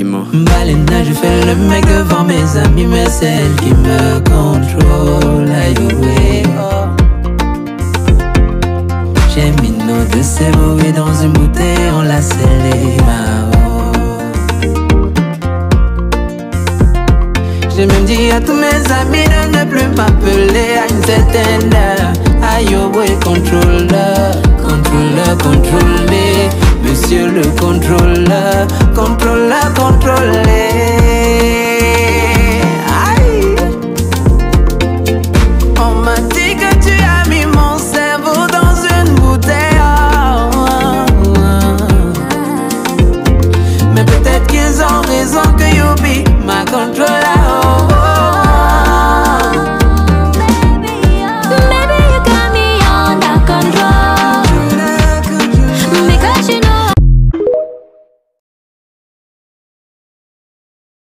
Dis-moi. Balena, je fais le mec devant mes amis, mais c'est elle qui me contrôle. Aïe, ouais, oh. J'ai mis nos deux cerveaux dans une bouteille, on l'a scellé, oh. J'ai même dit à tous mes amis de ne plus m'appeler à une certaine heure. Aïe, oh, ouais, contrôleur, contrôleur, le contrôleur, contrôlé. Aïe. On m'a dit que tu as mis mon cerveau dans une bouteille. Mais peut-être qu'ils ont raison